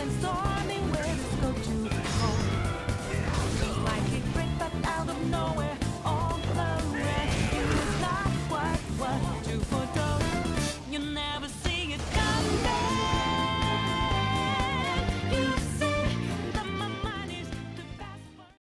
and store.